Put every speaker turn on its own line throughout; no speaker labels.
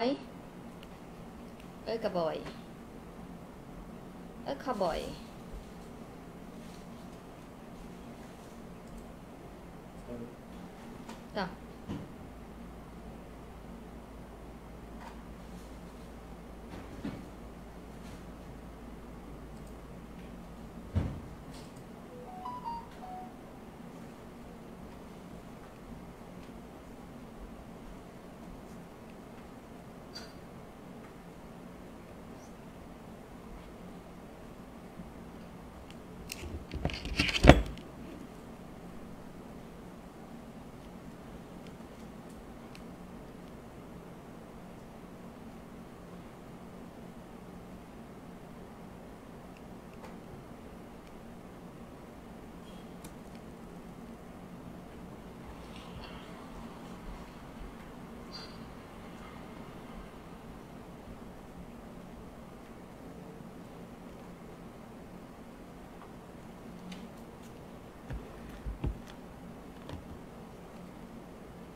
អីអើកបយអើខបយតោះ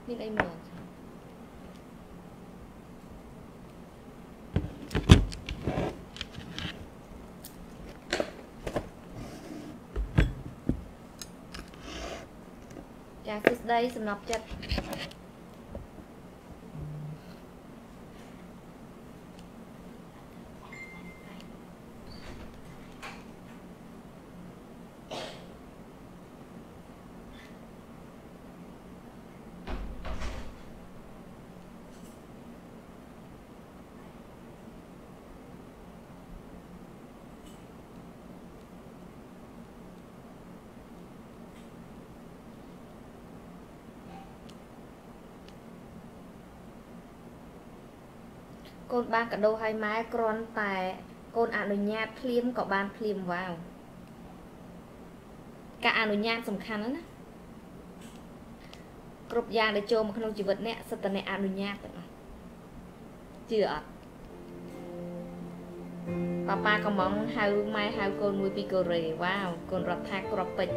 មានអីមើលចាសួស្តីសំណប់ចិត្ត កូនបានកដោឲ្យម៉ែគ្រាន់តែកូនអនុញ្ញាតភ្លាមក៏បានភ្លាមវ៉ាវការអនុញ្ញាតសំខាន់ណាស់ណាគ្រប់យ៉ាងដែលចូលមកក្នុងជីវិតអ្នកសិតតែអ្នកអនុញ្ញាតទាំងអស់ជឿអត់ប៉ាប៉ាកំងហៅម៉ែហៅកូនមួយពីកូរ៉េវ៉ាវកូនរដ្ឋាក្របពេជ្រ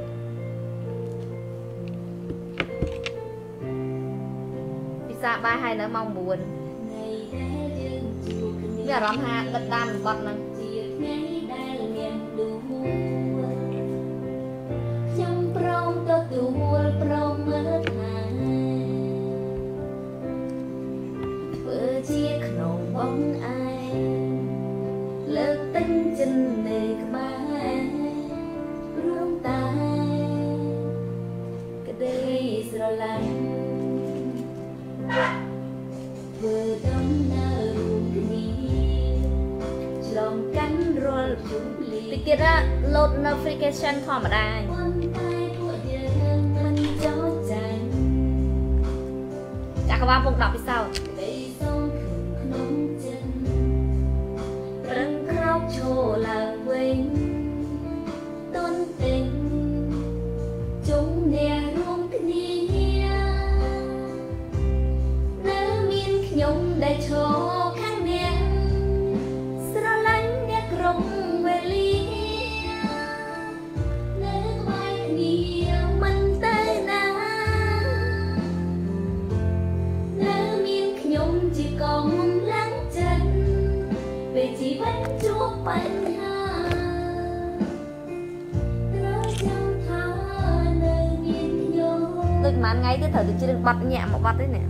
ពិសាបាយហើយនៅម៉ោង9មាន អារម្មណ៍ថាដិតដាមបត់ហ្នឹងជាថ្ងៃ ទៀតណា load notification ធម្មតាចាក់ក្បាលពុក10ពិសោធន៍ តត្រូវទៅជ្រៀងបត់ញាក់មកបត់ទេនេះ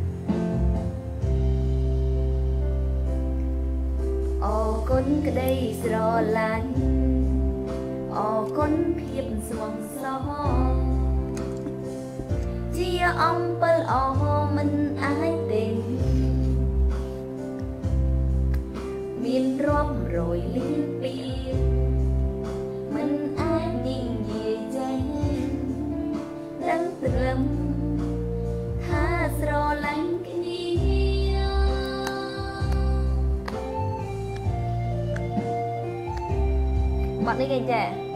អរគុណក្តីស្រឡាញ់អរគុណភាពស្វងសរជាអំពិលអមិនអាចទេមានរាប់រយលានពីមិនអាចនិយាយចេញដឹងត្រឹមថា ស្រឡាញ់គ្នាបាត់នេះគេចេះ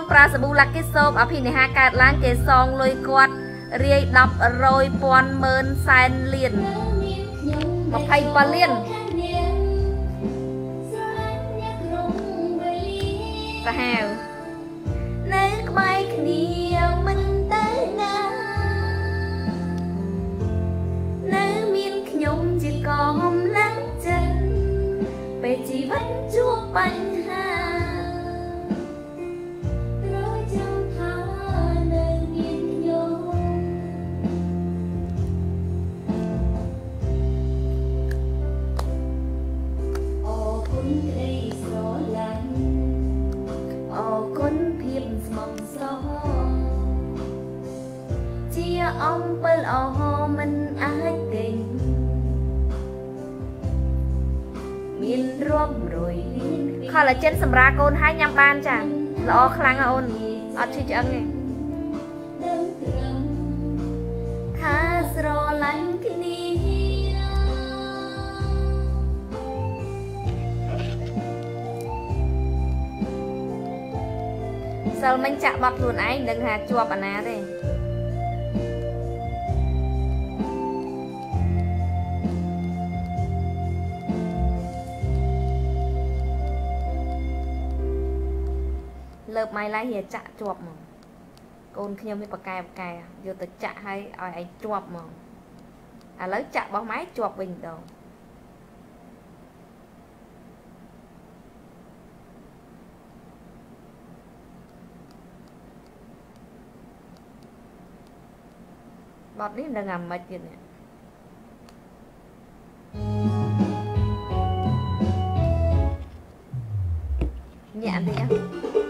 នប្រាសាប៊ូ Lucky Soap អភិនិហាកើតឡើងគេសងលុយគាត់រាយ10រយពាន់ម៉ឺនសែនលាន27លានសាហាវ បានចាល្អខ្លាំងអូនអត់ឈឺឆ្អឹងទេថាស្រឡាញ់គ្នាសិលមិញចាក់បត់ខ្លួនឯងនឹងថាជាប់អាណាទេ លើបម៉ៃឡៃហៀចាក់ជាប់ហ្មងកូនខ្ញុំមានបកែបកែយកទៅចាក់ឲ្យឲ្យឯងជាប់ហ្មងឥឡូវចាក់របស់ម៉ែជាប់វិញម្ដងបត់នេះនឹងអាម៉េចទៀតនេះញាក់តិចអ่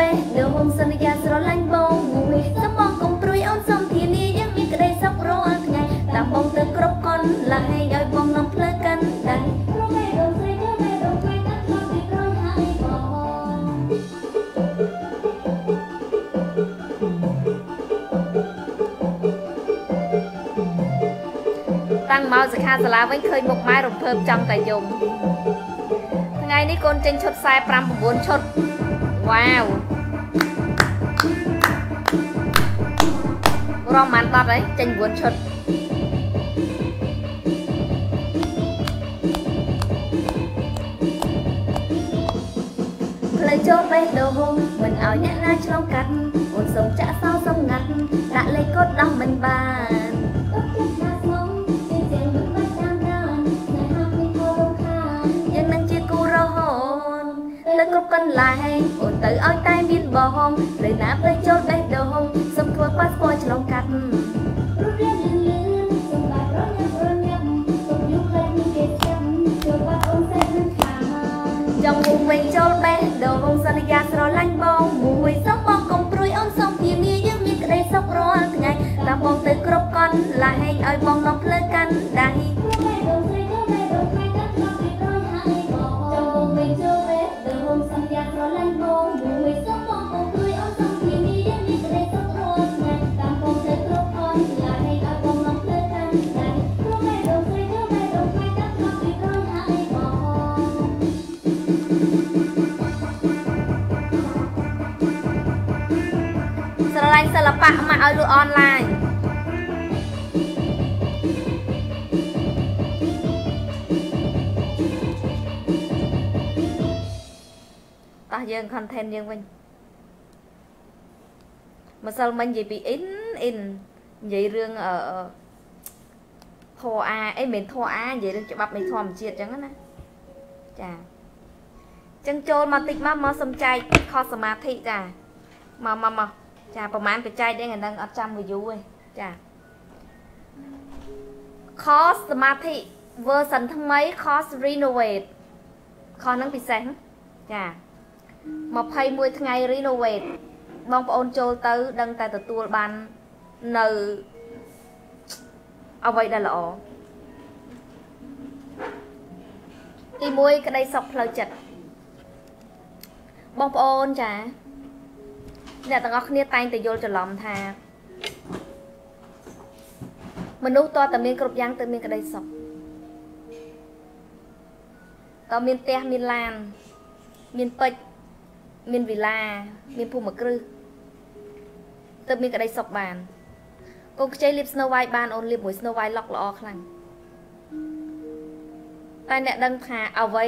សាលាវិញឃើញមុខម៉ែរំភើបចង់តែយំថ្ងៃនេះកូនចេញឈុត45 9ឈុតវ៉ាវរំបាន10ហើយចេញ9ឈុតផ្លូវចូលបេះដូងមិនឲ្យអ្នកណាឆ្លងកាត់អូនសុំចាក់សោសំងាត់ដាក់លេខកូដដោះមិនបាន គ្រប់កន្លែងអូនទៅឲ្យតែមានបងលើណាផ្លេចចូលបេះដូងសុំធ្វើប៉ាសពតឆ្លងកាត់ររៀនលឿនលឿនសុំបាច់រញ៉ាំរញ៉ាំសុំយូរផ្លេចមានគេចាំចូលបាត់អូនតែនឹងខាចង់មុំវិញចូលបេះដូងសន្យាស្រឡាញ់បងមួយសុំបងកុំព្រួយអូនសុំធានាយើងមានក្តីសុខរាល់ថ្ងៃតាមបងទៅគ្រប់កន្លែងឲ្យបងនាំផ្លូវកាន់ដៃ ញសិល្បៈមកឲ្យលក់អនឡាញតោះយើង content យើងវិញម្សិលមិញនិយាយពី in in និយាយរឿងអឺធរអាអីមិនធរអានិយាយរឿងច្បាប់នៃធម្មជាតិអញ្ចឹងណាចាចឹងចូលមកតិចមកមកសំចែកខុសសមាធិចាមកមកមក ចាប្រហែលបច្ច័យដែរអានឹងអត់ចាំវាយូរទេចាខុសសមាធិ version ថ្មី cost renovate ខុសហ្នឹងពិសេសចា21ថ្ងៃ renovate បងប្អូនចូលទៅ ដឹងតែទទួលបាននៅអ្វីដែលល្អទី1ក្តីសុខផ្លូវចិត្តបងប្អូនចា អ្នកទាំងអស់គ្នាតែងតែយល់ច្រឡំថាមនុស្សតើតែមានគ្រប់យ៉ាងទៅមានក្តីសុខតើមានផ្ទះមានឡាន មានពេជ្រមានវិឡាមានភូមិគ្រឹះទៅមានក្តីសុខបានកូនខ្ចីលៀប Snow White បានអូនលៀបមួយ Snow White ឡុកល្អខ្លាំងតែអ្នកដឹងថាអ្វី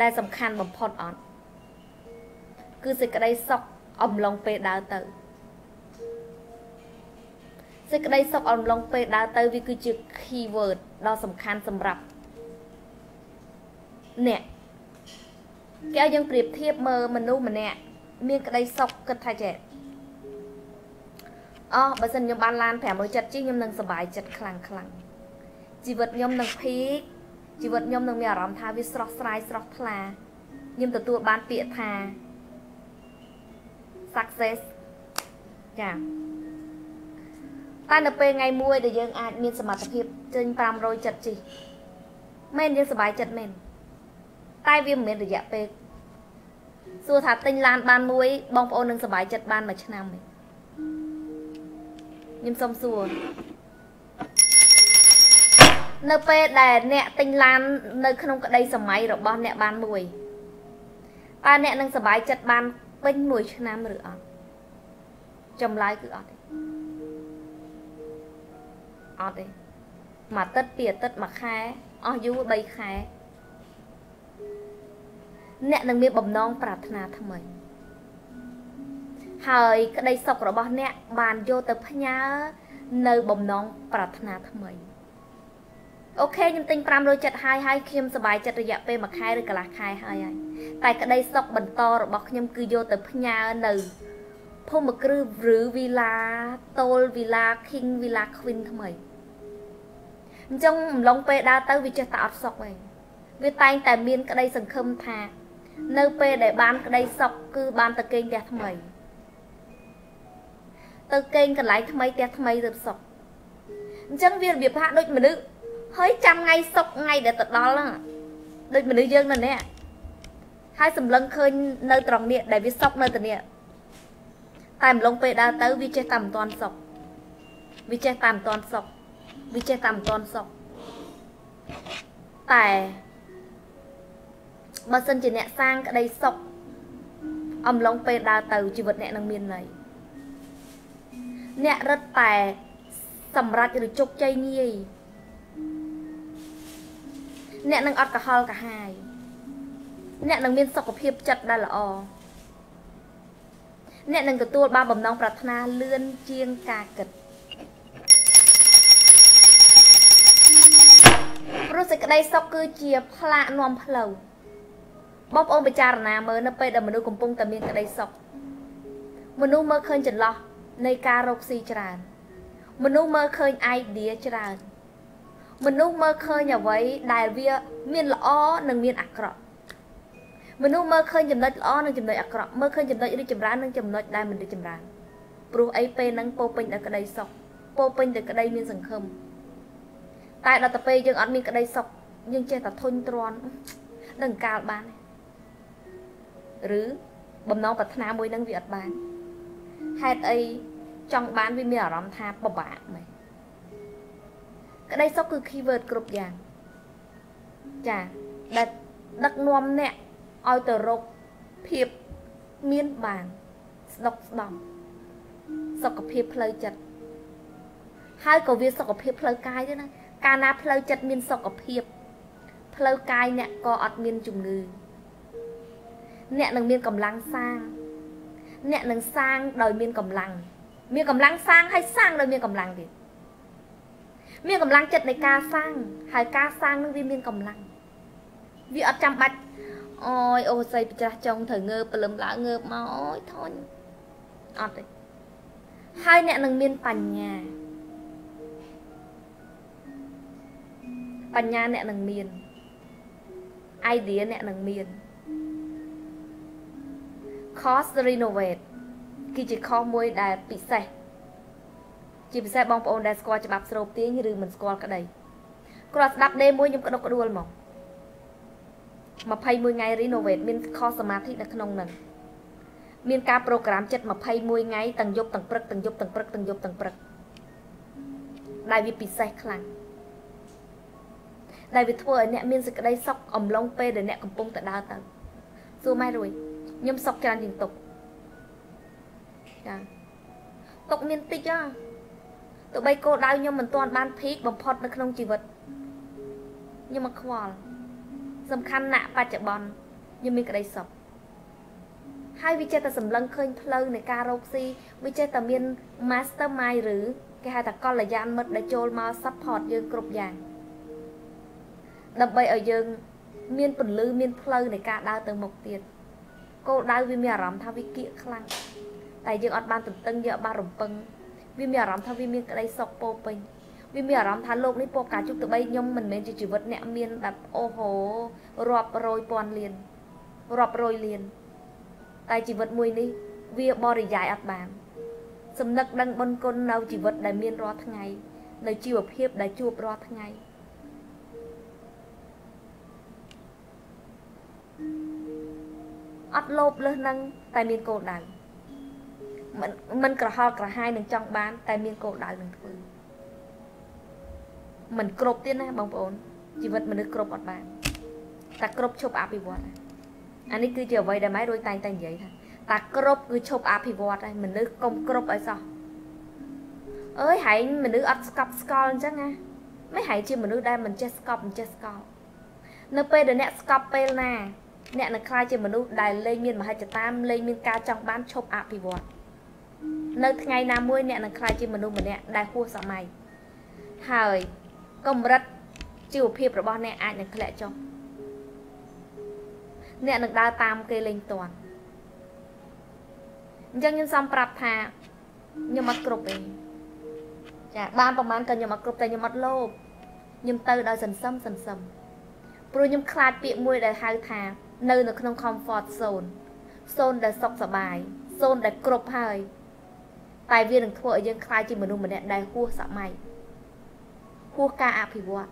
ដែលសំខាន់បំផុតអត់គឺសេចក្តីសុខ អំឡុងពេលដើរទៅសេចក្តីសុខអំឡុងពេលដើរទៅវាគឺជា keyword ដ៏សំខាន់សម្រាប់អ្នកគេឲ្យយើងប្រៀបធៀបមើលមនុស្សម្នាក់មានក្តីសុខគិតថាចេះអោះបើសិនខ្ញុំបានឡាន500ចិត្តជិះខ្ញុំនឹងសប្បាយចិត្តខ្លាំងខ្លាំងជីវិតខ្ញុំនឹងភីកជីវិតខ្ញុំនឹងមានអារម្មណ៍ថាវាស្រស់ស្រាយស្រស់ថ្លាខ្ញុំទទួលបានពាក្យថា success ចាតែនៅពេលថ្ងៃមួយដែលយើងអាចមានសមត្ថភាពចេញ500ចិត្តជីមែនយើងសប្បាយចិត្តមែនតែវាមិនមានរយៈពេលសួរថាទិញឡានបានមួយបងប្អូននឹងសប្បាយចិត្តបានមួយឆ្នាំទេខ្ញុំសុំសួរនៅពេលដែលអ្នកទិញឡាននៅក្នុងក្តីសម័យរបស់អ្នកបានមួយតើអ្នកនឹងសប្បាយចិត្តបាន ពេញមួយឆ្នាំឬអត់ចម្លើយគឺអត់ទេអត់ទេមួយអាទិត្យពីរអាទិត្យមួយខែអស់យូរ3ខែអ្នកនឹងមានបំណងប្រាថ្នាថ្មីហើយក្តីសុខរបស់អ្នកបានយកទៅផ្ញើនៅបំណងប្រាថ្នាថ្មី អូខេខ្ញុំទិញ570ហើយហើយខ្ញុំសប្បាយចិត្តរយៈពេល1ខែឬកន្លះខែហើយហើយតែក្តីសុខបន្តរបស់ខ្ញុំគឺយកទៅផ្ញើនៅភូមិគ្រឹះឬវីឡាតូលវីឡា King វីឡា Queen ថ្មីអញ្ចឹងអំឡុងពេលដើរទៅវាចេះតែអត់សុខឯងវាតែងតែមានក្តីសង្ឃឹមថា នៅពេលដែលបានក្តីសុខគឺបានទៅគេងផ្ទះថ្មី ទៅគេងកន្លែងថ្មីផ្ទះថ្មីទៅសុខអញ្ចឹងវារបៀបហាក់ដូចមនុស្ស ហើយចាំថ្ងៃសុខថ្ងៃដែលទៅដល់ហ្នឹងដូចមនុស្សយើងនៅនេះហើយសម្លឹងឃើញនៅត្រង់នេះដែលវាសុខនៅទៅនេះតែម្លងពេលដើរទៅវាចេះតែមិនតាន់សុខវាចេះតែមិនតាន់សុខវាចេះតែមិនតាន់សុខតែបើសិនជាអ្នកសាងក្តីសុខអំឡុងពេលដើរទៅជីវិតអ្នកនឹងមានន័យអ្នករត់តែសម្រេចឬជោគជ័យងាយ អ្នកនឹងអត់កុហលកាហាយអ្នកនឹងមានសុខភាពចិត្តដែលល្អអ្នកនឹងទទួលបានបំណងប្រាថ្នាលឿនជាងការគិតព្រោះសេចក្តីសុខគឺជាផ្លាកនាំផ្លូវបងប្អូនពិចារណាមើលនៅពេលដែលមនុស្សកំពុងតែមានក្តីសុខមនុស្សមើលឃើញចន្លោះនៃការរកស៊ីច្រើន មនុស្សមើលឃើញអាយឌីច្រើន មនុស្សមើលឃើញអ្វីដែលវាមានល្អនិងមានអាក្រក់មនុស្សមើលឃើញចំណុចល្អនិងចំណុចអាក្រក់មើលឃើញចំណុចរីកចម្រើននិងចំណុចដែលមិនរីកចម្រើនព្រោះអីពេលហ្នឹងពោពេញដោយក្តីសុខពោពេញដោយក្តីមានសង្ឃឹមតែដល់ទៅពេលយើងអត់មានក្តីសុខយើងចេះតែធុញទ្រាន់នឹងកាលបានឬបំណងប្រាថ្នាមួយនឹងវាអត់បានហេតុអីចង់បានវាមានអារម្មណ៍ថាពិបាកមែន ក្តីសុខគឺ keyword គ្រប់យ៉ាងចាដែលដឹកនាំអ្នកឲ្យទៅរកភាពមានបានស្ដុកស្ដំសុខភាពផ្លូវចិត្តហើយក៏វាសុខភាពផ្លូវកាយដែរណាកាលណាផ្លូវចិត្តមានសុខភាពផ្លូវកាយអ្នកក៏អត់មានជំងឺអ្នកនឹងមានកម្លាំងសាង អ្នកនឹងសាងដោយមានកម្លាំងមានកម្លាំងសាងហើយសាងដោយមានកម្លាំងទៀត មានកម្លាំងចិត្តនៃការសាងហើយការសាងនឹងវាមានកម្លាំងវាអត់ចាំបាច់អូយអូស័យប្រចាស់ចង់ត្រូវងើបព្រលឹមឡើងងើបមកអូយធន់អត់ទេហើយអ្នកនឹងមានបញ្ញាបញ្ញាអ្នកនឹងមាន idea អ្នកនឹងមាន cost renovate គឺជា cost មួយដែលពិសេស ជាពិសេសបងប្អូនដែលស្គាល់ច្បាប់ស្រូបទាញឬមិនស្គាល់ក្តីគ្រាន់ស្ដាប់ដេមួយខ្ញុំក្តុកក្តួលមក21ថ្ងៃ renovate មានខសមាធិនៅក្នុងនឹងមានការប្រូក្រាមចិត្ត21ថ្ងៃទាំងយប់ទាំងព្រឹកទាំងយប់ទាំងព្រឹកទាំងយប់ទាំងព្រឹកដែលវាពិសេសខ្លាំងដែលវាធ្វើឲ្យអ្នកមានសេចក្តីសុខអំឡុងពេលដែលអ្នកកំពុងទៅដើរទៅសួរម៉ែរួយខ្ញុំសុខច្រើនជាងទុកចាទុកមានតិចហ៎ ទោះបីគោលដៅខ្ញុំមិនទាន់បានភីកបំផុតនៅក្នុងជីវិតខ្ញុំមកខ្វល់សំខាន់ណាស់បច្ចុប្បន្នខ្ញុំមានក្តីសុខហើយវាចេះតែសម្លឹងឃើញផ្លូវនៃការរកស៊ីវាចេះតែមាន mastermind ឬគេហៅថាកល្យានមិត្តដែលចូលមក support យើងគ្រប់យ៉ាងដើម្បីឲ្យយើង មានពន្លឺមានផ្លូវនៃការដើរទៅមុខទៀតគោលដៅវាមានអារម្មណ៍ថាវាគៀកខ្លាំងតែយើងអត់បានទន្ទឹងយើងអត់បានរំពឹង វាមានអារម្មណ៍ថាវាមានក្តីសុខពោពេញវាមានអារម្មណ៍ថាលោកនេះពោការជុកទៅបីខ្ញុំមិនមែនជាជីវិតអ្នកមានបែបអូហូរាប់រយពាន់លានរាប់រយលានតែជីវិតមួយនេះវាបរិយាយអត់បានសំណឹកដឹងបុណ្យគុណនៅជីវិតដែលមានរាល់ថ្ងៃនៅជីវភាពដែលជួបរាល់ថ្ងៃអត់លោភលឹះនឹងតែមានគោលដៅ មិនមិនក្រហល់ក្រហាយនឹងចង់បាន តែមានគោលដៅនឹងធ្វើមិនគ្រប់ទៀតណាបងប្អូនជីវិតមនុស្សគ្រប់អត់បានតែគ្រប់ឈប់អភិវឌ្ឍអានេះគឺជាអ្វីដែលម៉ែរួយតែងតែនិយាយថាតែគ្រប់គឺឈប់អភិវឌ្ឍហើយមនុស្សកុំគ្រប់ឲ្យសោះអើយហែងមនុស្សអត់ស្កប់ស្កល់អញ្ចឹងណាមិនហែងជាមនុស្សដែលមិនចេះស្កប់មិនចេះស្កល់នៅពេលដែលអ្នកស្កប់ពេលណា អ្នកនឹងខ្លាចជាមនុស្សដែលលែងមានមហិច្ឆតាលែងមានការចង់បានឈប់អភិវឌ្ឍ នៅថ្ងៃណាមួយអ្នកនឹងខ្លាចជាមនុស្សម្នាក់ដែលហួសសម័យហើយកម្រិតជីវភាពរបស់អ្នកអាចនឹងធ្លាក់ចុះអ្នកនឹងដើរតាមគេលេងតន់អញ្ចឹងខ្ញុំសំប្រាប់ថាខ្ញុំអត់គ្រប់ទេចាបានប្រហែលក៏ខ្ញុំអត់គ្រប់តែខ្ញុំអត់លោភខ្ញុំទៅដោយសន្សំសន្សំព្រោះខ្ញុំខ្លាចពាក្យមួយដែលហៅថានៅនៅក្នុង comfort zone zone ដែលសុខសบาย zone ដែលគ្រប់ហើយ តែវានឹងធ្វើឲ្យយើងខ្លាចជាមនុស្សម្នាក់ដែលហួសសម័យហួសការអភិវឌ្ឍ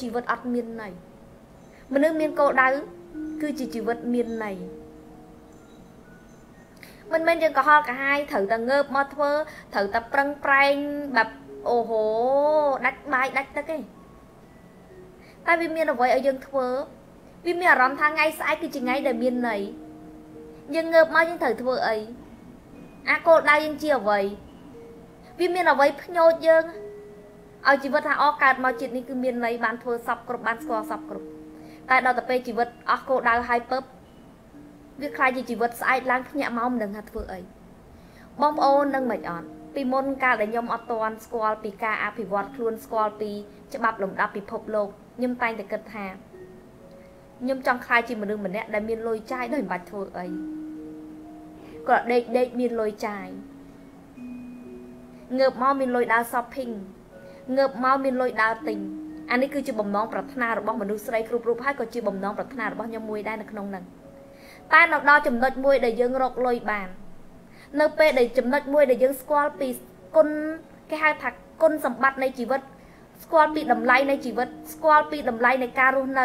ជីវិតអត់មានន័យមនុស្សមានគោលដៅគឺជាជីវិតមានន័យមិនមែនយើងកុហកកាហាយត្រូវតែងើបមកធ្វើត្រូវតែប្រឹងប្រែងបែបអូហូដាច់បាយដាច់ទឹកឯងតែវាមានអ្វីឲ្យយើងធ្វើវាមានអារម្មណ៍ថាថ្ងៃស្អែកគឺជាថ្ងៃដែលមានន័យយើងងើបមកយើងត្រូវធ្វើអី អាគោលដៅយើងជាអ្វីវាមានអ្វីភ្ញោចយើងឲ្យជីវិតថាអកើតមកជាតិនេះគឺមានន័យបានធ្វើសពគ្រប់បានស្គាល់សពគ្រប់តែដល់ទៅពេលជីវិតអស់គោលដៅហើយពឹបវាខ្លាចជាជីវិតស្អែកឡើងភ្ញាក់មកមិនដឹងថាធ្វើអីបងប្អូននឹងមិនអត់ពីមុនកាលដែលខ្ញុំអត់ទាន់ស្គាល់ពីការអភិវឌ្ឍខ្លួនស្គាល់ពីច្បាប់លំដាប់ពិភពលោកខ្ញុំតែងតែគិតថាខ្ញុំចង់ខ្លាចជាមនុស្សម្នាក់ដែលមានលុយចាយដោយមិនបាច់ធ្វើអី គាត់ដេកដេកមានលុយចាយងើបមកមានលុយដើរ shopping ងើបមកមានលុយដើរទិញអានេះគឺជាបំណងប្រាថ្នារបស់មនុស្សស្រីគ្រប់រូបហើយក៏ជាបំណងប្រាថ្នារបស់ខ្ញុំមួយដែរនៅក្នុងហ្នឹងតែនៅដល់ចំណុចមួយដែលយើងរកលុយបាននៅពេលដែលចំណុចមួយដែលយើងស្គាល់ពីគុណគេហៅថាគុណសម្បត្តិនៃជីវិត ស្គាល់ពីតម្លៃនៃជីវិត ស្គាល់ពីតម្លៃនៃការរស់នៅ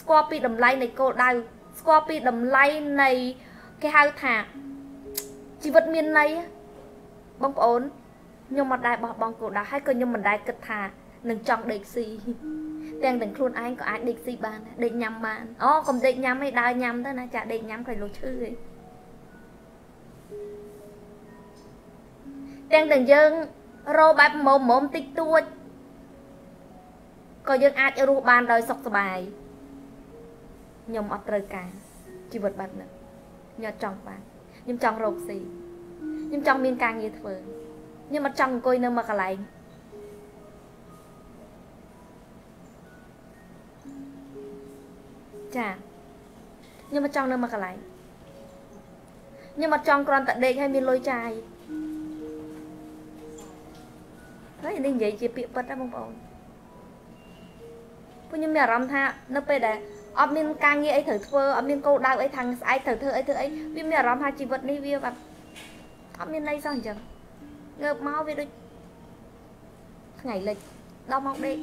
ស្គាល់ពីតម្លៃនៃគោលដៅស្គាល់ពីតម្លៃនៃគេហៅថា ជីវិតមានន័យបងប្អូនខ្ញុំមិនដែរបោះបង់គោលដៅហើយក៏ខ្ញុំមិនដែរគិតថានឹងចង់ដេកស៊ីទាំងទាំងខ្លួនឯងក៏អាចដេកស៊ីបានដេកញ៉ាំបានអូកុំដេកញ៉ាំឯងដើរញ៉ាំទៅណាចាដេកញ៉ាំខ្លាចលោកឈឺឯងទាំងទាំងយើងរោបែបមុំមុំតិចតួចក៏យើងអាចរស់បានដោយសុខសប្បាយខ្ញុំអត់ត្រូវការជីវិតបែបហ្នឹងខ្ញុំអត់ចង់បាន ខ្ញុំចង់រកស៊ីខ្ញុំចង់មានការងារធ្វើខ្ញុំអត់ចង់អង្គុយនៅមួយកន្លែងចាខ្ញុំអត់ចង់នៅមួយកន្លែងខ្ញុំអត់ចង់គ្រាន់តែដេកហើយមានលុយចាយហើយនេះនិយាយជាពាក្យពិតណាបងប្អូនពួកខ្ញុំមានអារម្មណ៍ថានៅពេលដែល អត់មានការងារអីត្រូវធ្វើអត់មានគោលដៅអីខាងស្អែកត្រូវធ្វើអីធ្វើអីវាមានអារម្មណ៍ថាជីវិតនេះវាបែបអត់មានន័យសោះអញ្ចឹងងើបមកវាដូចថ្ងៃលិចដល់មកដេក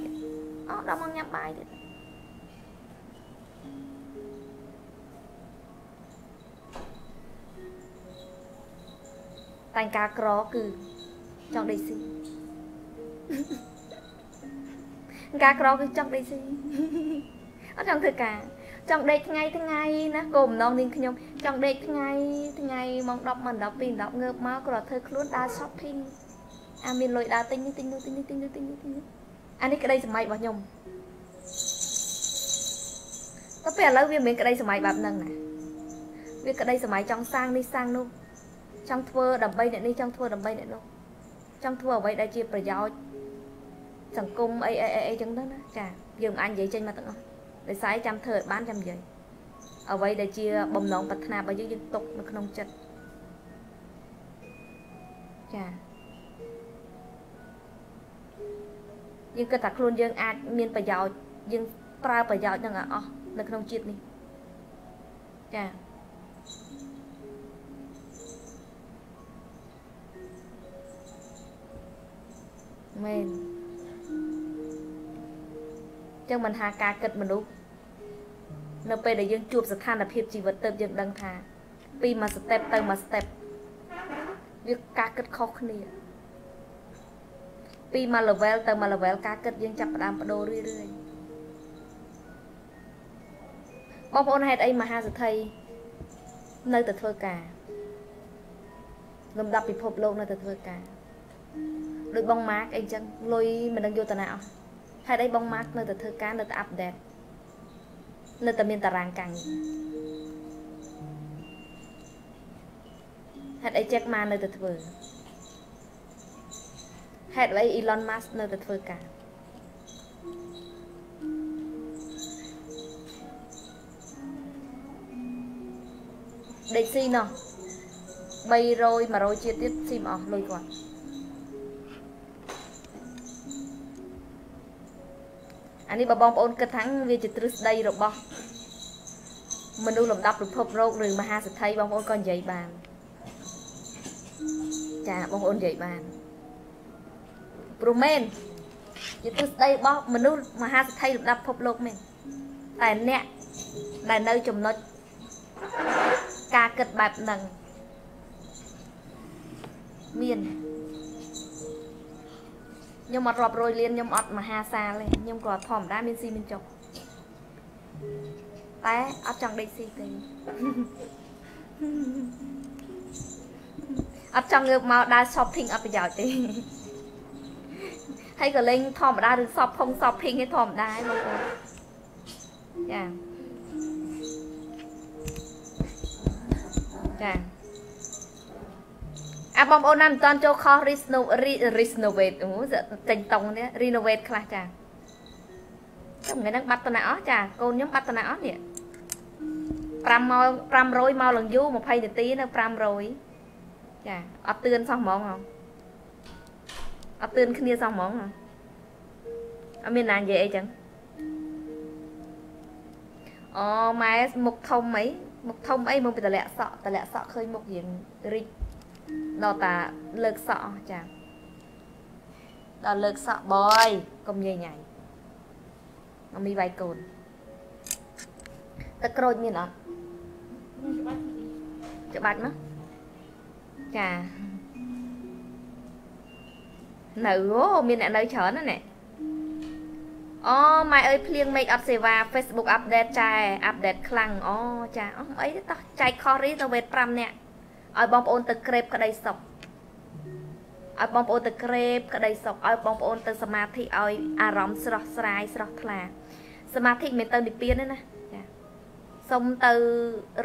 អូដល់មកញ៉ាំបាយទៀតតែការក្រគឺចង់ដេកស៊ីការក្រគឺចង់ដេកស៊ី អត់ចង់ធ្វើការចង់ដេកថ្ងៃថ្ងៃណាគោលបំណងនាងខ្ញុំចង់ដេកថ្ងៃថ្ងៃម៉ោង10ម៉ោង12 10ងើបមកគ្រាន់ធ្វើខ្លួនដើរ shopping អាមានលុយដើរទិញនេះទិញនោះទិញនេះទិញនោះទិញនេះទិញនេះអានេះក្តីសម័យរបស់ខ្ញុំតែពេលឥឡូវវាមិនមែនក្តីសម័យបែបហ្នឹងណាវាក្តីសម័យចង់សាងនេះសាងនោះចង់ធ្វើដើម្បីអ្នកនេះចង់ធ្វើដើម្បីអ្នកនោះចង់ធ្វើអ្វីដែលជាប្រយោជន៍សង្គមអីអីអីចឹងទៅណាចាយើងមិនអាចនិយាយចេញមកទាំងអស់ ដោយសារចាំធ្វើឲ្យបានចាំនិយាយអ្វីដែលជាបំណងប្រាថ្នារបស់យើងយើងຕົកនៅក្នុងចិត្តចាយើងគិតថាខ្លួនយើងអាចមានប្រយោជន៍យើងប្រើប្រយោជន៍នឹងអស់នៅក្នុងជាតិនេះចាមែនចឹងមិនថាការគិតមនុស្ស នៅពេលដែលយើងជួបស្ថានភាពជីវិតទៅយើងដឹងថាពីមួយ step ទៅមួយ step វាការគិតខុសគ្នាពីមួយ level ទៅមួយ level ការគិតយើងចាប់ផ្ដើមបដូររឿយរឿយបងប្អូនហេតុអីមហាសទ្ធិនៅតែធ្វើការលំដាប់ពិភពលោកនៅតែធ្វើការដូចបងម៉ាកអីចឹងលុយមិនដឹងយកទៅណាអស់ហេតុអីបងម៉ាកនៅតែធ្វើការនៅតែអាប់ដេត នៅតែមានតារាងការងារហេតុអី Jack Ma នៅតែធ្វើហេតុអី Elon Musk នៅតែធ្វើការដេកស៊ីណោះ300 100ជាតិទៀតស៊ីមិនអស់លុយគាត់ អានេះបើបងប្អូនគិតថាវាជាទ្រឹស្ដីរបស់មនុស្សលំដាប់ពិភពលោកឬមហាសទ្ធិបងប្អូនក៏និយាយបានចាបងប្អូននិយាយបានព្រោះមែនជាទ្រឹស្ដីរបស់មនុស្សមហាសទ្ធិលំដាប់ពិភពលោកមែនតែអ្នកដែលនៅចំណុចការគិតបែបហ្នឹងមាន ខ្ញុំអត់រាប់រយលានខ្ញុំអត់មហាសាលទេខ្ញុំគ្រាន់ធម្មតាមានស៊ីមានចុកតែអត់ចង់ដេកស៊ីទេអត់ចង់ងើបមកដើរ shopping អត់ប្រយោជន៍ទេហើយក៏លេងធម្មតាឬសពផុង shopping ឯធម្មតាឯងបងប្អូនចាចា អាបងប្អូនណាមិនតាន់ចូលខុស renovate អូចេញតង់នេះ renovate ខ្លះចាចាំថ្ងៃហ្នឹងបាត់តណាអស់ចាកូនខ្ញុំបាត់តណាអស់នេះ5ម៉ោង500មកឡើងយូរ20នាទីនៅ500ចាអត់ទឿនសោះហ្មងអត់ទឿនគ្នាសោះហ្មងអត់មានណានិយាយអីចឹងអូម៉ែមុខធំអីមុខធំអីមកពីតលាក់សក់តលាក់សក់ឃើញមុខរៀងរីក ដល់តាលើកសក់ចាដល់លើកសក់បយកុំញ៉ៃញ៉ៃមមីវាយកូនទឹកក្រូចមានអត់ច្បាច់មកចានៅអូមានអ្នកនៅច្រើនណាស់ណែអូម៉ែអើយភ្លៀងមេឃអត់សេវា Facebook update ចែ update ខ្លាំងអូចាអស់អីទេតោះចែកខុសរីទៅវេត5នាក់ ឲ្យបងប្អូនទៅក្រេបក្តីសុខឲ្យបងប្អូនទៅក្រេបក្តីសុខឲ្យបងប្អូនទៅសមាធិឲ្យអារម្មណ៍ស្រស់ស្រាយស្រស់ថ្លា សមាធិមិនទៅនិព្វានទេណាចាសុំទៅ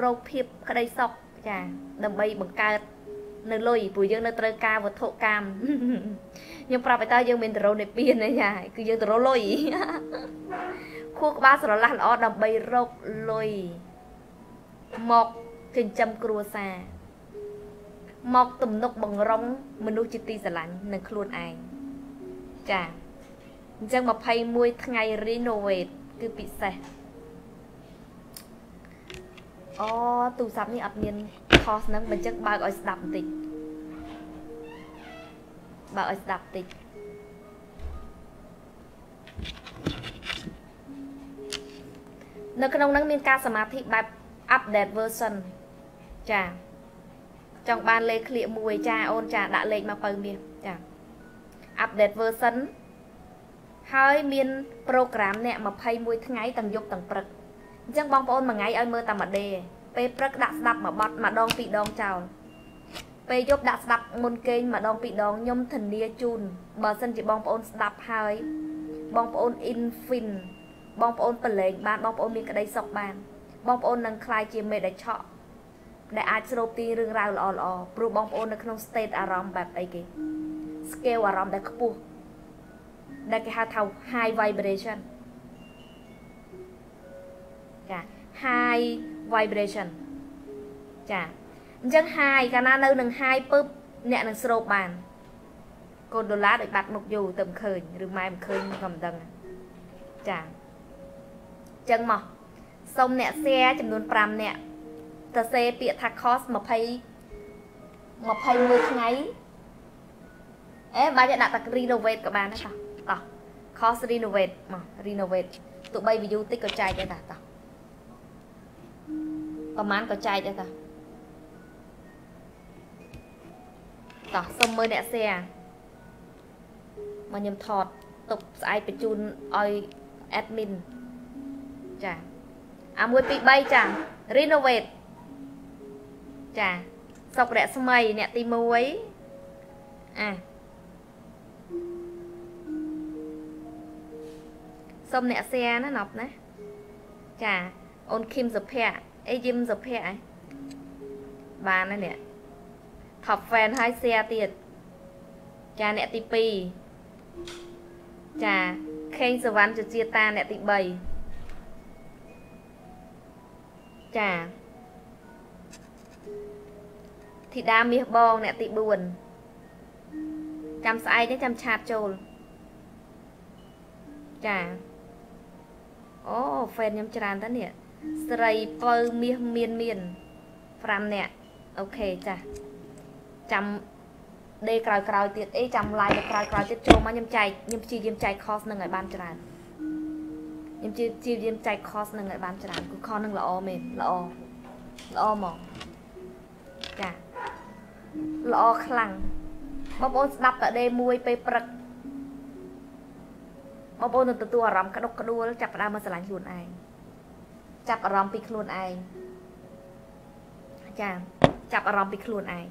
រោគភាពក្តីសុខចាដើម្បីបង្កើតនៅលុយព្រោះយើងនៅត្រូវការវត្ថុកម្មខ្ញុំប្រាប់ឲ្យតើយើងមានទៅរោនិព្វានទេចាគឺយើងទៅរោលុយខខួរក្បាលស្រឡះល្អដើម្បីរកលុយមកចិញ្ចឹមគ្រួសារ មកទំនុកបង្រំមនុស្សជាទីស្រឡាញ់នឹងខ្លួនឯងចាអញ្ចឹង21ថ្ងៃ renovate គឺពិសេសអូទូរស័ព្ទនេះអត់មាន cost ហ្នឹងបើអញ្ចឹងបើកឲ្យស្ដាប់បន្តិចបើកឲ្យស្ដាប់បន្តិចនៅក្នុងហ្នឹងមានការសមាធិបែប update version ចា ចង់បានលេខឃ្លៀកមួយចាអូនចាដាក់លេខមកបើមាសចា update version ហើយមាន program អ្នក21ថ្ងៃទាំងយប់ទាំងព្រឹកអញ្ចឹងបងប្អូនមួយថ្ងៃឲ្យមើលតែមួយដេពេលព្រឹកដាក់ស្ដាប់មួយបទម្ដងពីរដងចោលពេលយប់ដាក់ស្ដាប់មុនគេងម្ដងពីរដងខ្ញុំធានាជូនបើសិនជាបងប្អូនស្ដាប់ហើយបងប្អូន infin បងប្អូនប្រឡែងបានបងប្អូនមានក្តីសុខបានបងប្អូននឹងខ្លាយជាមេដេឆក់ ដែលអាចស្រូបទីរឿងរ៉ាវល្អល្អព្រោះបងប្អូននៅក្នុង state អារម្មណ៍បែបអីគេ scale អារម្មណ៍ដែលខ្ពស់ដែលគេហៅថា high vibration ចា high vibration ចាអញ្ចឹង high កាលណានៅនឹង high ពឹបអ្នកនឹងស្រូបបានកូនដុល្លារដូចបាត់មុខយូរទៅមិនឃើញឬម៉ែមិនឃើញក៏មិនដឹងចាអញ្ចឹងមកសូមអ្នក share ចំនួន5នាក់ ទៅសេពាក្យថា cost 20 21ថ្ងៃអេបាច់ដាក់តែ renovate ក៏បានដែរតោះតោះ cost renovate មក renovate ទោះបី view តិចក៏ចែកដែរតោះតោះប្រហែលក៏ចែកដែរតោះតោះសុំមើលអ្នក share មកខ្ញុំថតទុកស្អែកបញ្ជូនឲ្យ admin ចាអា1 2 3ចា renovate ចាសុករស្មីអ្នកទី1អាសុំអ្នកសែណាណប់ណាចាអូនឃឹមសុភ័ក្រអីយឹមសុភ័ក្រឯងបានណានេះ top fan ហើយ share ទៀតចាអ្នកទី2ចាខេងសវណ្ណជាជាតាអ្នកទី3ចា ធីតាមាសបងអ្នកទី4ចាំស្អែកនេះចាំឆាតចូលចាអូហ្វេនខ្ញុំច្រើនតើនេះស្រីពៅមាសមានមាន5នាក់អូខេចាចាំដេក្រោយក្រោយទៀតអីចាំ live នៅក្រោយក្រោយទៀតចូលមកខ្ញុំចែកខ្ញុំព្យាយាមចែក cost នឹងឲ្យបានច្រើនខ្ញុំព្យាយាមចែក cost នឹងឲ្យបានច្រើនគឺ cost នឹងល្អមែនល្អល្អហ្មងចា ល្អខ្លាំងបងប្អូនស្ដាប់តដេមួយពេលព្រឹកបងប្អូននឹងទទួលអារម្មណ៍ក្តុកក្តួលចាប់ផ្ដើមមកស្រឡាញ់ខ្លួនឯងចាប់អារម្មណ៍ពីខ្លួនឯងចាចាប់អារម្មណ៍ពីខ្លួនឯង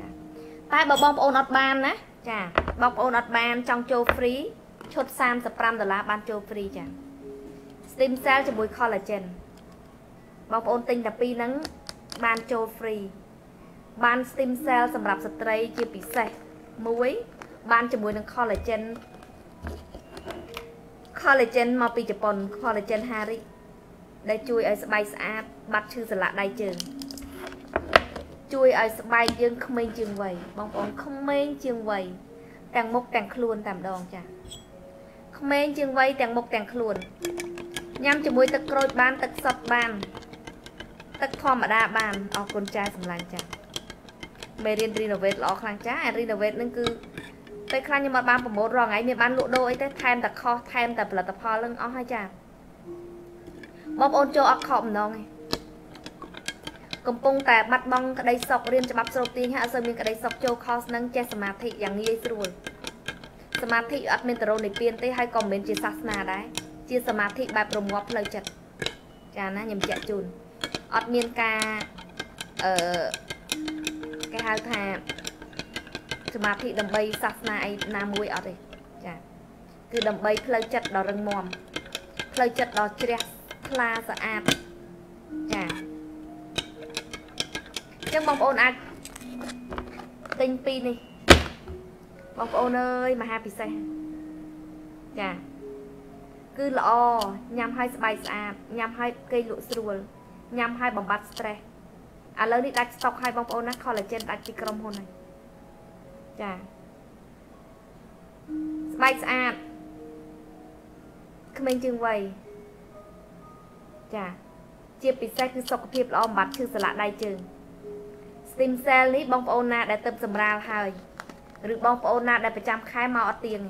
ចាតែបើបងប្អូនអត់បានណាចាបងប្អូនអត់បានចង់ចូល free ឈុត35ដុល្លារបានចូល free ចា Stem cell ជាមួយ collagen បងប្អូនទិញតែពីរហ្នឹងបានចូល free បាន stem cell សម្រាប់ស្ត្រីជាពិសេសមួយបានជាមួយនឹង collagen collagen មកពីជប៉ុន collagen Hari ដែលជួយឲ្យស្បែកស្អាតបាត់ឈឺសន្លាក់ដៃជើងជួយឲ្យស្បែកយើងក្មេងជាងវ័យបងប្អូនក្មេងជាងវ័យទាំងមុខទាំងខ្លួនតែម្ដងចាក្មេងជាងវ័យទាំងមុខទាំងខ្លួនញ៉ាំជាមួយទឹកក្រូចបានទឹកសុទ្ធបានទឹកធម្មតាបានអរគុណចាសម្លាញ់ចា មេរៀន renovate ល្អខ្លាំងចាអា renovate នឹងគឺពេលខ្លះខ្ញុំអត់បានប្រម៉ូទរងថ្ងៃមានបានលក់ដូរអីទេថែមតែខុសថែមតែផលិតផលនឹងអស់ហើយចាបងប្អូនចូលអត់ខកម្ដងទេកំពុងតែបាត់បង់ក្តីសុខរៀនច្បាប់ស្រូបទាញហើយអត់សូវមានក្តីសុខចូលខុសនឹងចេះសមាធិយ៉ាងងាយស្រួលសមាធិអត់មានតរោនិព្វានទេហើយក៏មិនមែនជាសាសនាដែរជាសមាធិបែបរងាប់ផ្លូវចិត្តចាណាខ្ញុំជែកជូនអត់មានការអឺគេ ហៅថាសមាធិដើម្បីសាសនាអីណាមួយអត់ទេចាគឺដើម្បីផ្លូវចិត្តដ៏រឹងមាំផ្លូវចិត្តដ៏ជ្រះថ្លាស្អាតចាអញ្ចឹងបងប្អូនអាចទិញពីនេះបងប្អូនអើយមហាពិសេសចាគឺល្អញ៉ាំឲ្យស្បែកស្អាតញ៉ាំឲ្យគេលក់ស្រួលញ៉ាំឲ្យបំបត្តិ stress ឥឡូវនេះដាច់ស្តុកឲ្យបងប្អូនណា collagen ដាច់ពីក្រុមហ៊ុនហើយចាស្បែកស្អាតក្មេងជាងវ័យចាជាពិសេសគឺសុខភាពល្អបំបត្តិឈឺសន្លាក់ដៃជើង stem cell នេះបងប្អូនណា ដែលទៅសម្រាលហើយឬបងប្អូនណាដែលប្រចាំខែមកអត់ទៀង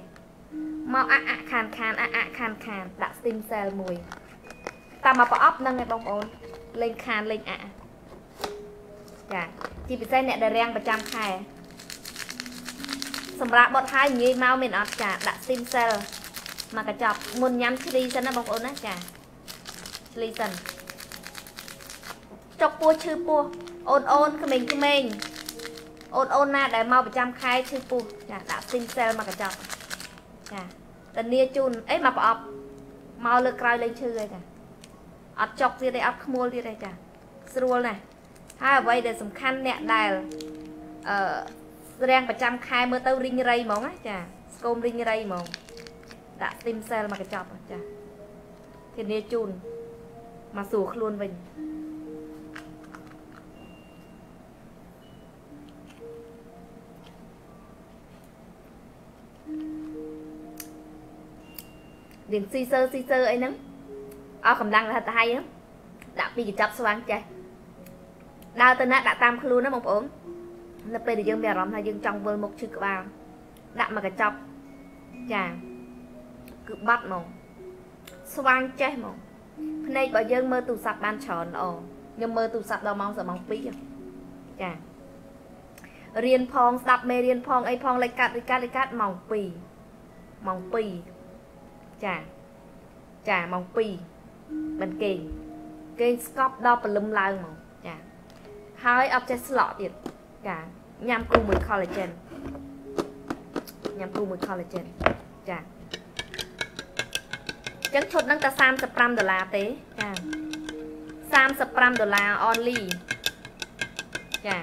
មកអាក់អាក់ខានខានអាក់អាក់ខានខានដាក់ stem cell មួយតាមមកប្រអប់ហ្នឹងឯងបងប្អូនលេងខានលេងអាក់ ចាជាពិសេសអ្នកដែលរាំងប្រចាំខែសម្រាប់បត់ហើយងាយមកមានអត់ចាដាក់ stem cell មកកញ្ចប់មុនញ៉ាំឆ្លីសិនណាបងប្អូនណាចាឆ្លីសិនចុកពោះឈឺពោះអូនអូនក្មេងក្មេងអូនអូនណាដែលមកប្រចាំខែឈឺពោះចាដាក់ stem cell មកកញ្ចប់ចាតានីជូនអីមកប្រអប់មកលើក្រោយលេងឈឺអីចាអត់ចុកទៀតទេអត់ខ្មួលទៀតទេចាស្រួលណាស់ ហើយអ្វីដែលសំខាន់អ្នកដែលអឺរាំងប្រចាំខែមើលទៅរីងរៃហ្មងណាចាស្គមរីងរៃហ្មងដាក់ stem cell មកកញ្ចប់ចាធានាជូនមកសួរខ្លួនវិញរៀងស៊ីសើស៊ីសើអីហ្នឹងអស់កម្លាំងរហ័តទៅហើយហ្នឹងដាក់ពីកញ្ចប់ស្វាងចេះ ដើរទៅណាដាក់តាមខ្លួនណាបងប្អូននៅពេលដែលយើងមានអារម្មណ៍ថាយើងចង់វិលមុខឈឺក្បាលដាក់មកកញ្ចប់ចាគឺបាត់ហ្មងស្វាងចេះហ្មងភ្នែករបស់យើងមើលទូរស័ព្ទបានច្រើនល្អខ្ញុំមើលទូរស័ព្ទដល់ម៉ោងសម៉ោង2ចារៀនផងស្ដាប់មេរៀនផងអីផងលេខកាត់លេខកាត់លេខកាត់ម៉ោង2ម៉ោង2ចាចាម៉ោង2មិនគេងគេងស្កប់ដល់ព្រលឹមឡើងហ្មងចា ហើយអត់ចេះស្លក់ទៀតចាញ៉ាំគូមួយ collagen ញ៉ាំគូមួយ collagen ចាចឹងឈុតហ្នឹងតែ35ដុល្លារទេចា35ដុល្លារ only ចា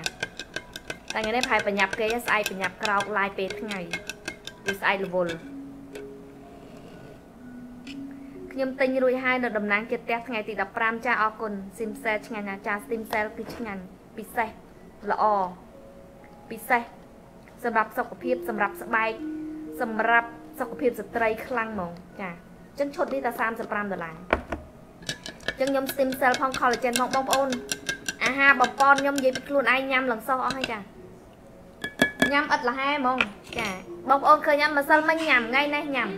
តែថ្ងៃនេះប្រហែលបញ្ញាប់គេស្អែកបញ្ញាប់ក្រោកឡាយពេលថ្ងៃវាស្អែករវល់ខ្ញុំទិញរួចហើយនៅតំណាងចិត្តផ្ទះថ្ងៃទី15ចាអរគុណស៊ីមសែលឆ្ងាញ់ណាចាស៊ីមសែលគឺឆ្ងាញ់ ពិសេសល្អពិសេសសម្រាប់សុខភាពសម្រាប់ស្បែកសម្រាប់សុខភាពស្ត្រីខ្លាំងហ្មងចាចឹងឈុតនេះតែ35ដុល្លារចឹងខ្ញុំ stem cell ផង collagen ផងបងប្អូនអាហារបំពន់ខ្ញុំនិយាយពីខ្លួនឯងញ៉ាំឡើងសោះអស់ហើយចាញ៉ាំអត់លហែហ្មងចាបងប្អូនឃើញញ៉ាំម្សិលមិញញ៉ាំថ្ងៃនេះញ៉ាំ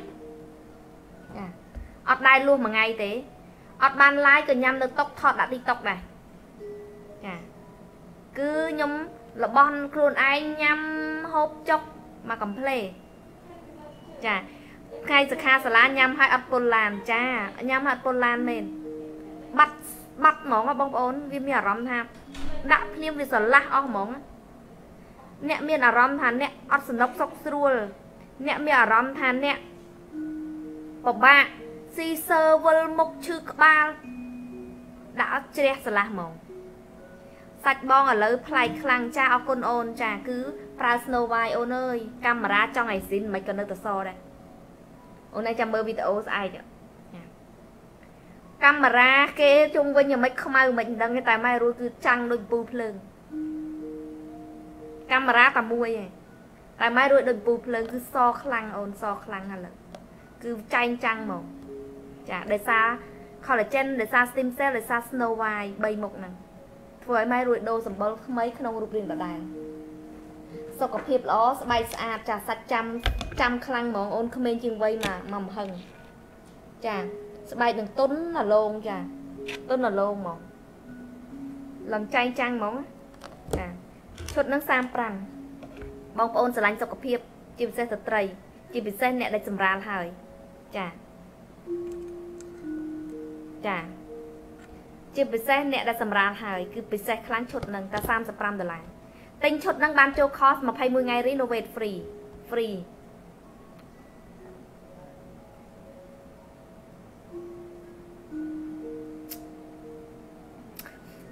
ចាអត់ដែរលួសមួយថ្ងៃទេអត់បានឡាយក៏ញ៉ាំនៅតុកថតដាក់ទីតុកដែរចា គឺខ្ញុំរបស់ខ្លួនឯងញ៉ាំហូបចុកមកកំ pl េចាថ្ងៃសិក្ខាសាលាញ៉ាំឲ្យអត់ពុលឡានចាញ៉ាំឲ្យអត់ពុលឡានមែនបាត់បាត់ហ្មងបងប្អូនវាមានអារម្មណ៍ថាដាក់ភ្លាមវាស្រឡះអស់ហ្មងអ្នកមានអារម្មណ៍ថាអ្នកអត់សនុកសុខស្រួល អ្នកមានអារម្មណ៍ថាអ្នកពិបាកស៊ីសើវិលមុខឈឺក្បាលដាក់អត់ជ្រះស្រឡះហ្មង សាច់បងឥឡូវប្លែកខ្លាំងចាអរគុណអូនចាគឺប្រើ Snow White អូនអើយកាមេរ៉ាចង់ឲ្យស៊ីនមិនក៏នៅតែសដែរអូនឯងចាំមើលវីដេអូស្អែកកាមេរ៉ាគេជុំវិញយ៉ាងម៉េចខ្មៅមិនដឹងទេតែម៉ែរួចគឺចាំងដូចពូភ្លើងកាមេរ៉ាតែមួយឯងតែម៉ែរួចដូចពូភ្លើងគឺសខ្លាំងអូនសខ្លាំងហ្នឹងគឺចែងចាំងហ្មងចាដោយសារ collagen ដោយសារ stem cell ដោយសារ snow white 3មុខហ្នឹង ធ្វើឲ្យម៉ែរួចដូរសម្បុរថ្មីក្នុងរូបរាងដដែលសុខភាពល្អស្បែកស្អាតចាសាច់ចាំចាំខ្លាំងហ្មងអូនក្មេងជាងវ័យមកមកម្ហឹងចាស្បែកនឹងទុនអាឡងចាទុនអាឡងហ្មងឡើងចែងចាំងហ្មងចាឈុតនឹង35បងប្អូនស្រឡាញ់សុខភាព ជាពិសេសស្ត្រី ជាពិសេសអ្នកដែលសម្រាលហើយចាចា ជាពិសេសអ្នកដែលសម្រាលហើយគឺពិសេសខ្លាំងឈុតនឹងតែ35ដុល្លារទិញឈុតហ្នឹងបានចូល course 21ថ្ងៃ renovate free free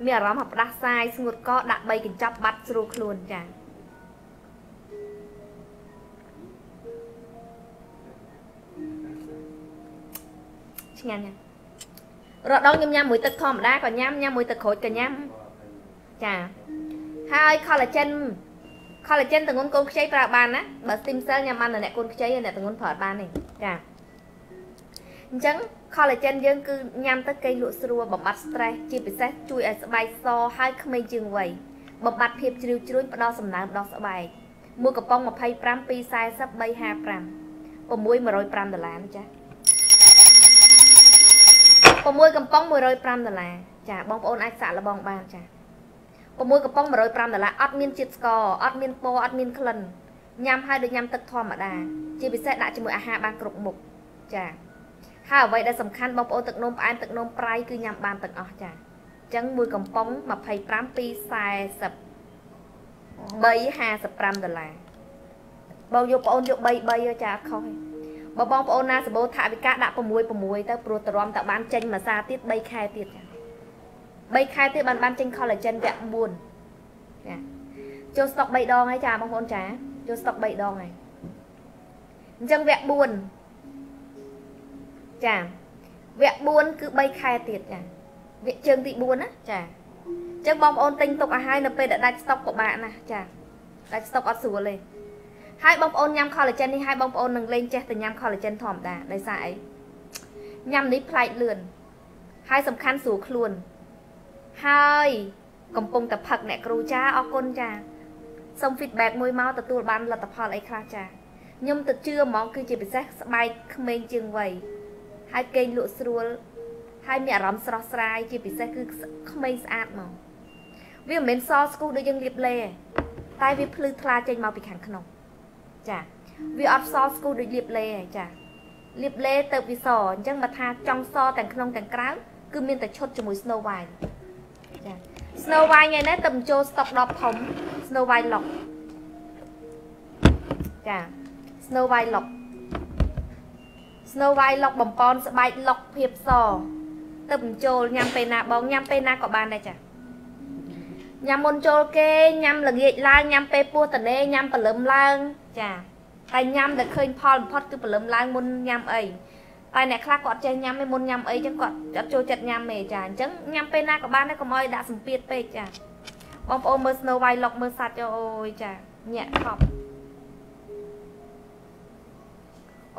មានអារម្មណ៍ថាផ្ដាសាយស្ងួតកដាក់3កញ្ចប់បាត់ស្រួលខ្លួនចាឆ្ងាញ់ រដងខ្ញុំញ៉ាំមួយទឹកធម្មតាក៏ញ៉ាំញ៉ាំមួយទឹកក្រូចក៏ញ៉ាំចាហើយ collagen collagen តងន់កូនខ្ចីប្រើបានណាបើ stem cell ញ៉ាំបានតែអ្នកកូនខ្ចីអ្នកតងន់ប្រើបានទេចាអញ្ចឹង collagen យើងគឺញ៉ាំទៅគេលក់ស្រួលបំបត្តិ stress ជាពិសេសជួយឲ្យស្បែកសហើយក្មេងជាងវ័យបំបត្តិភាពជ្រីវជ្រួញផ្ដល់សំណើមដល់ស្បែកមួយកំប៉ុង25 240 355 6105ដុល្លារណាចា 6កំប៉ុង105ដុល្លារចាបងប្អូនអាចសាក់លបងបានចា6កំប៉ុង105ដុល្លារអត់មានជាតិស្ករអត់មានពណ៌អត់មានក្លិនញ៉ាំហើយដូចញ៉ាំទឹកធម្មតាជាពិសេសដាក់ជាមួយអាហារបានគ្រប់មុខចាហើយអ្វីដែលសំខាន់បងប្អូនទឹកនោមផ្អែមទឹកនោមប្រៃគឺញ៉ាំបានទាំងអស់ចាអញ្ចឹងមួយកំប៉ុង25 240 355ដុល្លារបងយកបងអូនយក3 3ចាអត់ខុសទេ បើបងប្អូនណាសម្បូរថវិកាដាក់6 6ទៅព្រោះតរំតបានចេញមួយសាទៀត3ខែទៀតចា3ខែទៀតបានបានចេញ collagen វគ្គ4ចាចូលស្តុក3ដងហើយចាបងប្អូនចាចូលស្តុក3ដងហើយអញ្ចឹងវគ្គ4ចាវគ្គ4គឺ3ខែទៀតចាវគ្គជើងទី4ណាចាអញ្ចឹងបងប្អូនទិញទុកឲ្យហើយនៅពេលដែលដាច់ស្តុកពិបាកណាចាដាច់ស្តុកអត់ស្រួលទេ ហើយបងប្អូនញ៉ាំ collagen នេះហើយបងប្អូននឹងលេងចេះតែញ៉ាំ collagen ធម្មតាដោយសារអីញ៉ាំនេះប្លែកលឿនហើយសំខាន់ស្រួលខ្លួនហើយកំពុងតែផឹកអ្នកគ្រូចាអរគុណចាសូម feedback មួយមកទទួលបានលទ្ធផលអីខ្លះចាខ្ញុំទៅជឿហ្មងគឺជាពិសេសស្បែកក្មេងជាងវ័យហើយគេងលក់ស្រួលហើយមានអារម្មណ៍ស្រស់ស្រាយជាពិសេសគឺក្មេងស្អាតហ្មងវាមិនមែនសស្គូដូចយើងលាបលេតែវាភ្លឺថ្លាចេញមកពីខាងក្នុង ចាវាអត់សស្គូដូចលាបលេទេចាលាបលេទៅវាសអញ្ចឹងបើថាចង់សទាំងក្នុងទាំងក្រៅគឺមានតែឈុតជាមួយ Snow White ចា Snow White ថ្ងៃនេះទៅបញ្ចូល stock 10ធំ Snow White Lock ចា Snow White Lock Snow White Lock បំពន់ស្បែក Lock ភាពសទៅបញ្ចូលញ៉ាំពេលណាបងញ៉ាំពេលណាក៏បានដែរចាញ៉ាំមុនចូលគេញ៉ាំល្ងាចឡើងញ៉ាំពេលពោះតនេញ៉ាំព្រលឹមឡើង ចាតែញ៉ាំដែលឃើញផលបំផុតគឺព្រលឹមឡើងមុនញ៉ាំអីតែអ្នកខ្លះគាត់ចេះញ៉ាំឯមុនញ៉ាំអីចឹងគាត់អត់ចូលចិត្តញ៉ាំទេចាអញ្ចឹងញ៉ាំពេលណាក៏បានដែរកុំឲ្យដាក់សម្ពាធពេកចាបងប្អូនមើល Snow White Lock មើលសាច់អូយចាញាក់ខប់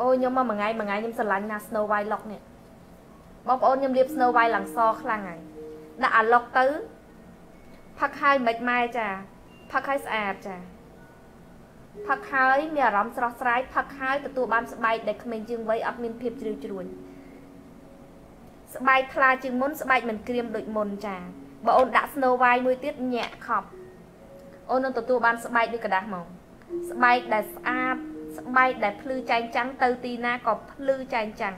អូយខ្ញុំមកមួយថ្ងៃមួយថ្ងៃខ្ញុំស្រឡាញ់ណា Snow White Lock នេះបងប្អូនខ្ញុំលាប Snow White ឡើងសខ្លាំងហើយដាក់អា Lock ទៅផឹកហើយមិនម៉ែចាផឹកហើយស្អាតចា ផឹកហើយមានអារម្មណ៍ស្រស់ស្រាយផឹកហើយទទួលបានស្បែកដែលក្មេងជាងវ័យអត់មានភាពជ្រីវជ្រួញស្បែកថ្លាជាងមុនស្បែកមិនក្រៀមដូចមុនចាបើអូនដាក់ Snow White មួយទៀតញាក់ខប់អូននឹងទទួលបានស្បែកដូចกระดาษហ្មងស្បែកដែលស្អាតស្បែកដែលភ្លឺចែងចាំងទៅទីណាក៏ភ្លឺចែងចាំង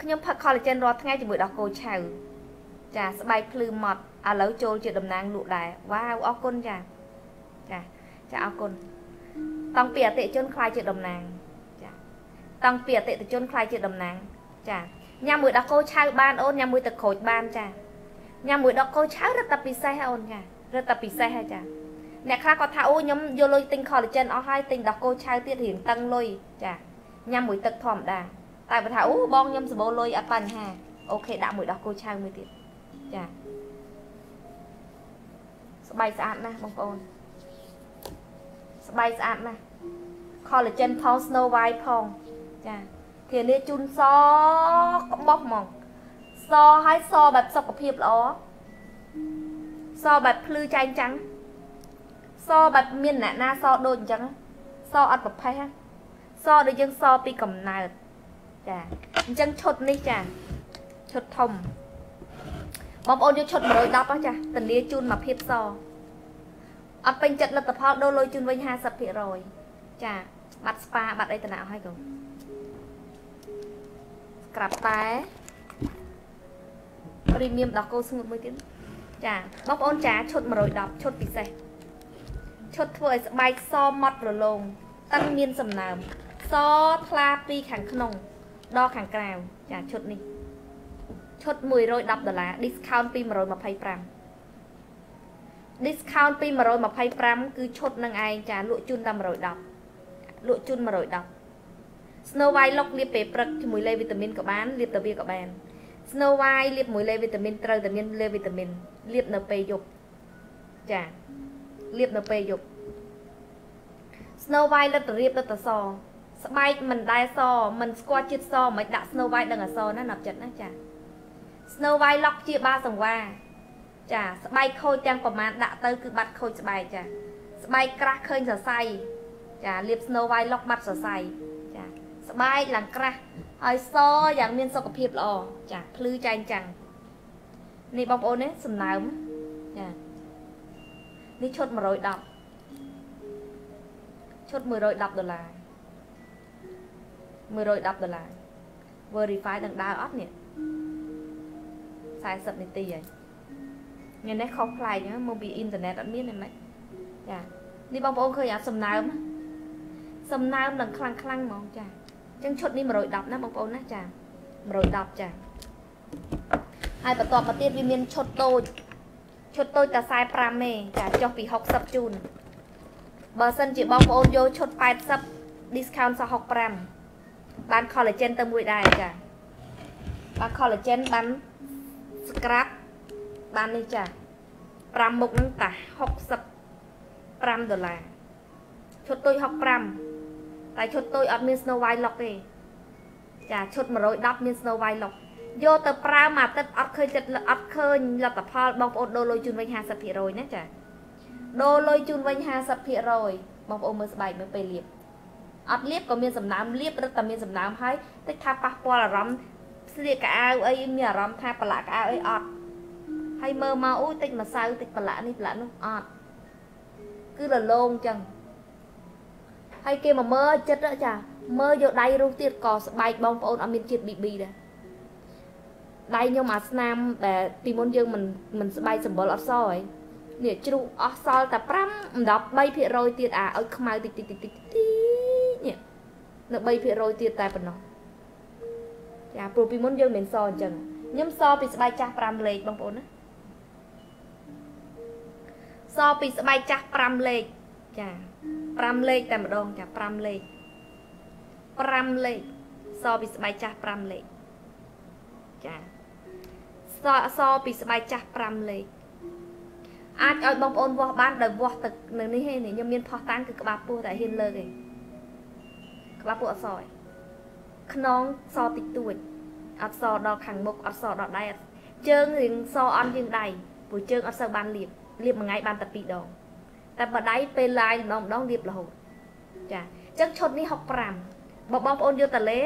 ខ្ញុំផឹក collagen រាល់ថ្ងៃជាមួយដោះគោឆៅចាស្បែកភ្លឺម៉ត់ឥឡូវចូលជាតំណាងលក់ដែរវ៉ាវអរគុណចា ចាចាអរគុណតង់ពីអតិជនខ្លាយជាតំណាងចាតង់ពីអតិជនខ្លាយជាតំណាង ចាញ៉ាំមួយដកគោឆៅបានអូនញ៉ាំមួយទឹកក្រូចបានចាញ៉ាំមួយដកគោឆៅរត់តែពិសេសអូនចារត់តែពិសេសហើយចាអ្នកខ្លះគាត់ថាអូខ្ញុំយកលុយទិញ collagen អស់ហើយទិញដកគោឆៅទៀតរៀងតឹងលុយចាញ៉ាំមួយទឹកធម្មតាតែបើថាអូបងខ្ញុំសម្បូរលុយអត់បញ្ហាអូខេដាក់មួយដកគោឆៅមួយទៀតចាស្បែកស្អាតណាស់បងប្អូន ស្បែកស្អាតណាស់ collagen ផង Snow White ផងចាធានាជូនសក្បោះហ្មងសហើយសបែបសុខភាពល្អសបែបភ្លឺចែងចាំងសបែបមានអ្នកណាសដូចអញ្ចឹងសអត់ប្រផេះសដូចយើងសពីកំណើតចាអញ្ចឹងឈុតនេះចាឈុតធំបងប្អូនយកឈុត110ហ៎ចាតលាជូនមកភាពស អត់ពេញចិត្តលទ្ធផលដូរលុយជូនវិញ50%ចាបាត់ស្ប៉ាបាត់អីតំណាក់ហើយកូនក្រាប់តែព្រីមៀមដោះគោស្ងួតមួយទៀតចាបងប្អូនចាឈុត110ឈុតពិសេសឈុតធ្វើឲ្យស្បែកសម៉ត់រលោងតឹងមានសំណើមសថ្លាពីខាងក្នុងដល់ខាងក្រៅចាឈុតនេះឈុត110ដុល្លារ discount ពី125 discount ពី125គឺឈុតនឹងឯងចាលក់ជូនតែ110លក់ជូន110 Snow White លុកលាបពេលព្រឹកជាមួយលេវីតាមីនក៏បានលាបទៅវាក៏បាន Snow White លាបមួយលេវីតាមីនត្រូវតែមានលេវីតាមីនលាបនៅពេលយប់ចាលាបនៅពេលយប់ Snow White លិតរៀបលិតសស្បែកមិនដែលសមិនស្គាល់ជាតិសមិនដាក់ Snow White ដឹងអសណាណាប់ចិត្តណាចា Snow White ឡុកជាបាសង្វា ចាស្បែកខូចទាំងប្រមាណដាក់ទៅគឺបាត់ខូចស្បែកចាស្បែកក្រាស់ឃើញសរសៃចាលាប Snow White ឡុកបាត់សរសៃចាស្បែកឡើងក្រាស់ហើយសយ៉ាងមានសុខភាពល្អចាភ្លឺចែងចាំងនេះបងប្អូននេះសំណើមចានេះឈុត110ឈុត110ដុល្លារ110ដុល្លារ verify នឹងដើរអត់នេះ40នាទីហើយ ថ្ងៃនេះខុសប្លែកហ្នឹងមកពីអ៊ីនធឺណិតអត់មានទេម៉េចចានេះបងប្អូនឃើញអាសំណើមសំណើមនឹងខ្លាំងខ្លាំងហ្មងចាអញ្ចឹងឈុតនេះ110ណាបងប្អូនណាចា110ចាហើយបន្ទាប់មកទៀតវាមានឈុតតូចឈុតតូចតែ45ទេចាចុះពី60ជូនបើសិនជាបងប្អូនយកឈុត80 discount សោះ65បាន collagen ទៅមួយដែរចាបាន collagen បាន scrap បាននេះចា5មុខហ្នឹងតា65ដុល្លារឈុតតូច65តែឈុតតូចអត់មាន Snow White Lock ទេចាឈុត110មាន Snow White Lock យកទៅប្រើមួយអាទិត្យអត់ឃើញចិត្តអត់ឃើញលទ្ធផលបងប្អូនដូរលុយជូនវិញ50%ណាចាដូរលុយជូនវិញ50%បងប្អូនមើលស្បែកមើលពេលលាបអត់លាបក៏មានសំណើមលាបរឹតតែមានសំណើមហើយតិចថាប៉ះពាល់អារម្មណ៍ស្លៀកកៅអៅអីមានអារម្មណ៍ថាប្រឡាក់កៅអៅអីអត់ ហើយមើលមកអូយតិចម្សៅតិចប្រឡាក់នេះប្រឡាក់នោះអត់គឺរលោងចឹងហើយគេមកមើលចិត្តចាមើលយកដៃរុះទៀតក៏ស្បែកបងប្អូនអត់មានជាតិ BB ដែរដៃខ្ញុំអាស្នាមដែលពីមុនយើងមិនមិនស្បែកសម្បុរអត់សហើយនេះជ្រុះអស់សល់តែ5 13%ទៀតអាឲ្យខ្មៅតិចតិចតិចតិចនេះនៅ3%ទៀតតែប៉ុណ្ណោះចាព្រោះពីមុនយើងមិនសអញ្ចឹងខ្ញុំសពីស្បែកចាស់5លេខបងប្អូនណា សពីស្បែកចាស់5លេខចា5លេខតែម្ដងចា5លេខ5លេខសពីស្បែកចាស់5លេខចាសសពីស្បែកចាស់5លេខអាចឲ្យបងប្អូនវាស់បានដោយវាស់ទឹកនៅនេះឯងខ្ញុំមានផោះតានគឺក្បាលពោះតែហ៊ានលើកឯងក្បាលពោះអត់សឯងខ្នងសតិចតួចអត់សដល់ខាងមុខអត់សដល់ដៃជើងរៀងសអន់ជាងដៃព្រោះជើងអត់សូវបានលាប លាបមួយថ្ងៃបានតែ2ដងតែបើដៃពេលឡាយម្ដងម្ដងលាបរហូតចាអញ្ចឹងឈុតនេះ65បើបងប្អូនយកតលេ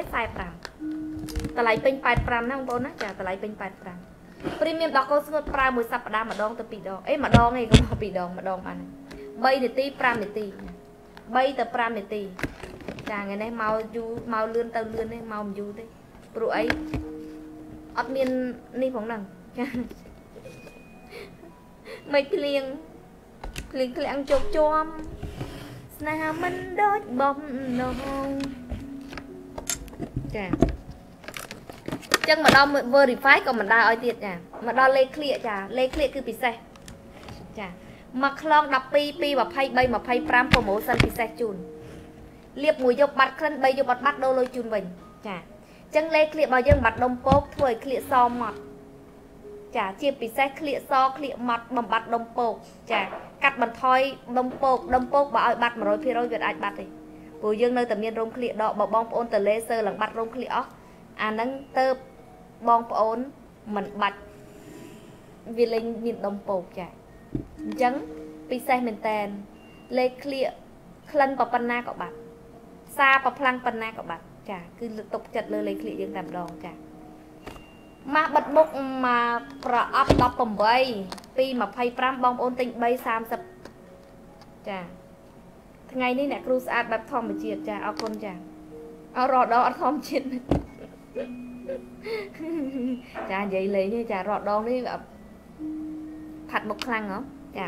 45តម្លៃពេញ85ណាបងប្អូនណាចាតម្លៃពេញ85ព្រីមៀមដល់កូនស្ងួតប្រើមួយសប្តាហ៍ម្ដងទៅ2ដងអេម្ដងឯងកុំ2ដងម្ដងបាន3នាទី5នាទី3ទៅ5នាទីចាថ្ងៃនេះមកយូរមកលឿនទៅលឿនទេមកមិនយូរទេព្រោះអីអត់មាននេះផងហ្នឹងចា មិនភ្លៀងភ្លៀងក្លាំងជោគជាំស្នេហាមិនដូចបំណងចាចឹងមកដល់ verify ក៏មិនដើរឲ្យទៀតចាមកដល់លេខ clear ចាលេខ clear គឺពិសេសចាមកខ្លង12 2 23 25 promotion ពិសេសជូនលៀបមួយយប់បាត់ក្លិន3យប់អត់បាត់ដូរលុយជូនវិញចាចឹងលេខ clear របស់យើងបាត់ដុំពោកធ្វើឲ្យ clear សមក ចាជាពិសេសក្លៀកសក្លៀកម៉ត់បំបត្តិដុំពោកចាកាត់បន្ថយដុំពោកដុំពោកបើឲ្យបាត់100%វាអាចបាត់ទេព្រោះយើងនៅតែមានរោមក្លៀកដកបើបងប្អូនទៅលេសើឡើងបាត់រោមក្លៀកអស់អាហ្នឹងទៅបងប្អូនមិនបាច់វាលេងមានដុំពោកចាអញ្ចឹងពិសេសមែនតែនលេខក្លៀកក្លិនប៉ុណ្ណាក៏បាត់សាប្រផ្លាំងប៉ុណ្ណាក៏បាត់ចាគឺទុកចិត្តលើលេខក្លៀកយើងតែម្ដងចា ម៉ាស់បិទមុខមកប្រអប់18ពី25បងប្អូនទិញ3 30ចាថ្ងៃនេះអ្នកគ្រូស្អាតបែបធម្មជាតិចាអរគុណចាអរដងអត់ធម្មជាតិចានិយាយលេងទេចារត់ដងនេះផាត់មុខខ្លាំងហ៎ចា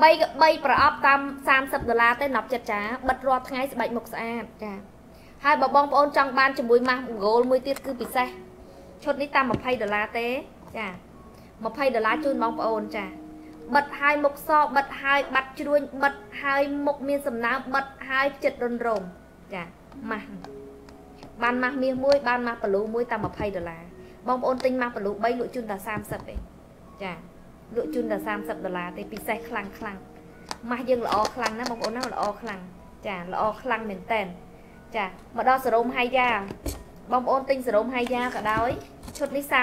3 3ប្រអប់តាម30ដុល្លារទេ10ចិត្តចាបិទរាល់ថ្ងៃស្បែកមុខស្អាតចាហើយបើបងប្អូនចង់បានជាមួយម៉ាស់ហ្គោលមួយទៀតគឺពិសេស ឈុតនេះតាម20ដុល្លារទេចា20ដុល្លារជូនបងប្អូនចាបិទហើយមុខសបិទហើយបាត់ជ្រួញបិទហើយមុខមានសំណើមបិទហើយចិត្តរុនរោមចាម៉ាស់ឈបានម៉ាស់មាសមួយបានម៉ាស់បលូមួយតែ20ដុល្លារបងប្អូនទិញម៉ាស់បលូ3លក់ជូនតែ30ទេចាលក់ជូនតែ30ដុល្លារទេពិសេសខ្លាំងខ្លាំងម៉ាស់យើងល្អខ្លាំងណាបងប្អូនណាល្អខ្លាំងចាល្អខ្លាំងមែនតែនចាមកដល់សរោមហាយ៉ា បងប្អូនទិញសរោមហាយ៉ាក៏ដោយឈុតនេះ38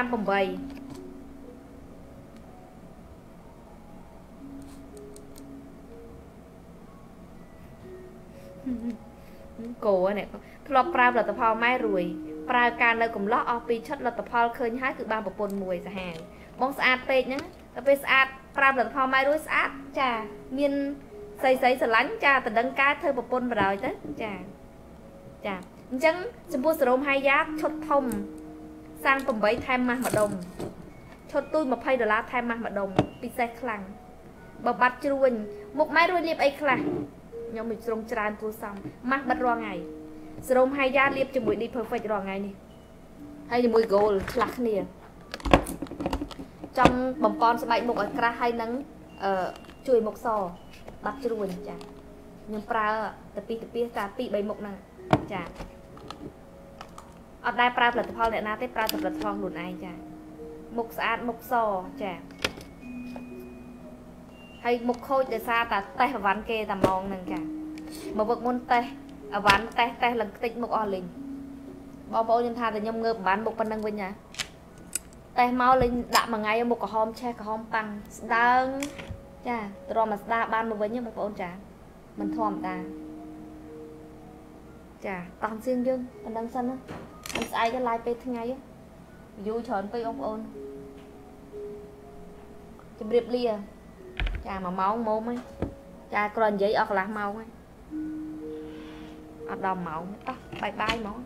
គោនេះធ្លាប់ប្រើផលិតផលម៉ែរួយប្រើការនៅកំឡោះអស់ពីឈុតលទ្ធផលឃើញហើយគឺបានប្រពន្ធមួយសាហាវបងស្អាតពេកហ្នឹងដល់ពេលស្អាតប្រើផលិតផលម៉ែរួយស្អាតចាមានស្អីស្អីស្រឡាញ់ចាតដឹងការធ្វើប្រពន្ធបរោយទៅចាចា អញ្ចឹងចំពោះសរោមហាយ៉ាឈុតធំសាំង8ថែមម៉ាស់ម្ដុំឈុតទូច20ដុល្លារថែមម៉ាស់ម្ដុំពិសេសខ្លាំងបើបាត់ជ្រួញមុខម៉ែរួយលាបអីខ្លះខ្ញុំមិនស្រងច្រើនគួសមម៉ាស់បិទរាល់ថ្ងៃសរោមហាយ៉ាលាបជាមួយ Deep Perfect រាល់ថ្ងៃនេះហើយជាមួយ Gold ឆ្លាស់គ្នាចង់បំពន់ស្បែកមុខឲ្យក្រាស់ហើយនឹងអឺជួយមុខសបាត់ជ្រួញចាខ្ញុំប្រើទៅពីទៅពីតាពី3មុខហ្នឹងចា អត់ដែលប្រើផលិតផលអ្នកណាទេប្រើតែផលិតផលខ្លួនឯងចាមុខស្អាតមុខសចាហើយមុខខូចដោយសារតែតេះអវ៉ាន់គេតែម៉ងហ្នឹងចាមកវឹកមុនតេះអវ៉ាន់តេះតេះឡើងខ្ទេចមុខអស់លេងបងប្អូនខ្ញុំថាតែខ្ញុំងើបបានមុខប៉ុណ្្នឹងវិញណាតេះមកលេងដាក់មួយថ្ងៃមុខក្រហមឆេះក្រហមតាំងស្ដើងចាទ្រាំមកស្ដាបានមកវិញបងប្អូនចាមិនធម្មតាចាតោះសៀងយើងប៉ុណ្្នឹងសិនណា អត់ស្អែកទៅឡាយពេលថ្ងៃយូរច្រើនពេកបងប្អូនជម្រាបលាចា1ម៉ោងមុំហ្នឹងចាគ្រាន់និយាយអស់កន្លះម៉ោងហ្នឹងអត់ដល់ម៉ោងតោះបាយបាយហ្មង